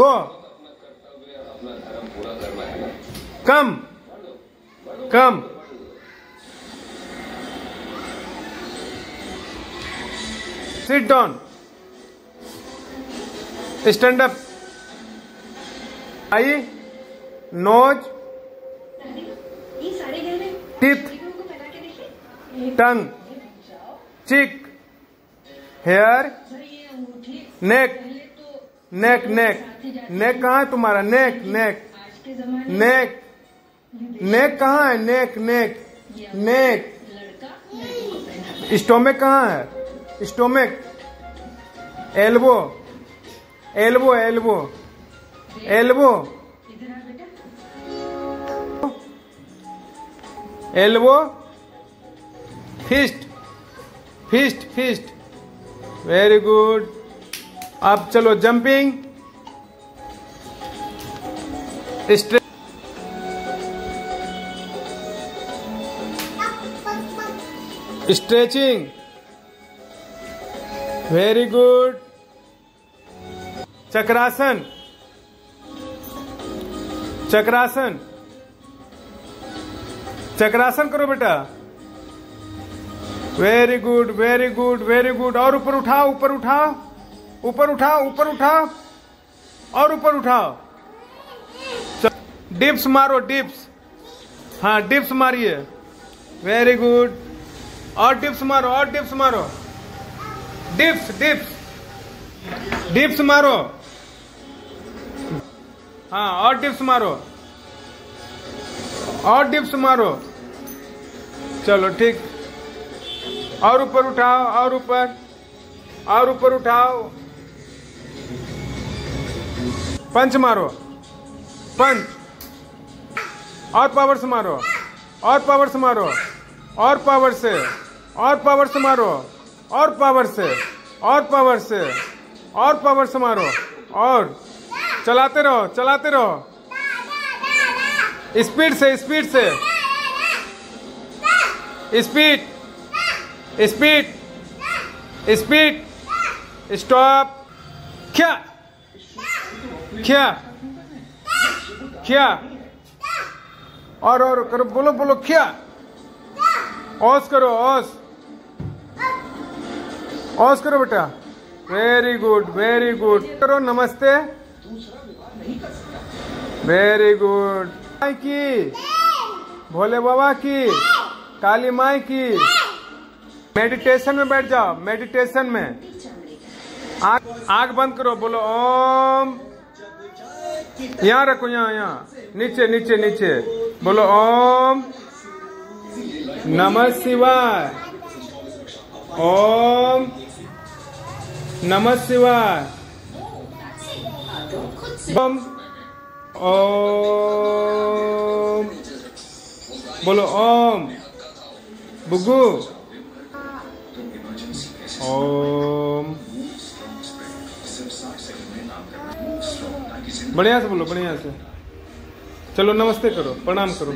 Go. Come. Come. Sit down stand up eye nose. Teeth. Tongue. Cheek. Hair. Neck. नेक neck. नेक कहाँ है तुम्हारा? नेक neck. Neck. नेक कहाँ है? Neck neck. नेक। Stomach कहाँ है? Stomach. Elbow. Elbow elbow. Elbow. Elbow. Fist. Fist fist. Very good. अब चलो jumping stray stretching very good chakrasana chakrasana chakrasana करो बेटा very good very good very good और ऊपर उठाओ ऊपर उठाओ ऊपर उठाओ ऊपर उठाओ, और ऊपर उठाओ। डिप्स मारो, डिप्स। हाँ डिप्स मारिए। वेरी गुड और डिप्स मारो, और डिप्स मारो। Dips dips. डिप्स मारो। हाँ और डिप्स मारो। और डिप्स मारो। चलो, ठीक। और ऊपर उठाओ, और ऊपर। और ऊपर उठाओ। पंच मारो। पंच। और पावर से मारो। और पावर से मारो। और पावर से। और पावर से मारो। और पावर से। और पावर से। और पावर से मारो। और चलाते रहो चलाते रहो। स्पीड से स्पीड से। स्पीड स्पीड स्पीड स्टॉप क्या? क्या? क्या? और और, करो, बोलो बोलो, क्या? ओस करो, ओस। ओस करो बेटा। वेरी गुड वेरी गुड करो, नमस्ते। वेरी गुड माई की। भोले बाबा की। काली माई की। मेडिटेशन में बैठ जाओ। मेडिटेशन में। आग आग बंद करो, बोलो, ओम। यहाँ रखो यहाँ यहाँ नीचे नीचे नीचे बोलो ओम नमः शिवाय ओम नमः शिवाय ओम ओम बोलो ओम बुगू ओम बढ़िया से बोलो बढ़िया से। चलो नमस्ते करो प्रणाम करो।